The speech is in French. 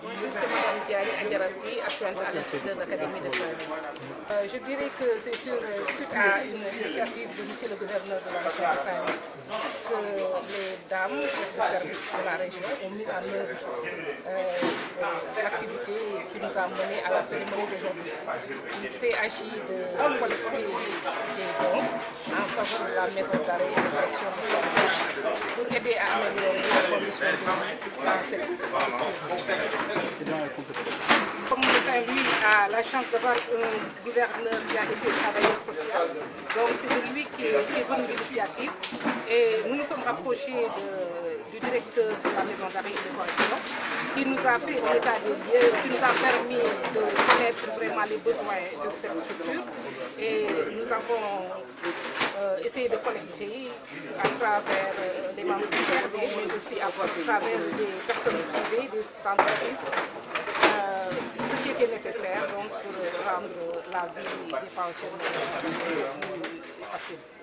Bonjour, c'est Mme Diagne Adjarassi, adjointe à l'inspecteur d'académie de Saint-Louis. Euh, je dirais que c'est sur, suite à une initiative de monsieur le gouverneur de la région de Saint-Louis que les dames de service de la région ont mis en œuvre euh, l'activité qui nous a menés à la cérémonie d'aujourd'hui. Il s'est agi de collecter des dons en faveur de la maison d'arrêt et de correction de service pour aider à améliorer les conditions de dans cette Saint-Louis a la chance d'avoir un gouverneur qui a été travailleur social, donc c'est de lui qui, est venu l'initiative. Et nous nous sommes rapprochés du directeur de la maison d'arrêt de correction, qui nous a fait un état des lieux, qui nous a permis de connaître vraiment les besoins de cette structure. Et nous avons euh, essayé de collecter à travers euh, les membres du CRD, mais aussi à travers des personnes privées, des entreprises, euh, ce qui était nécessaire donc, pour rendre la vie des pensionnaires plus facile.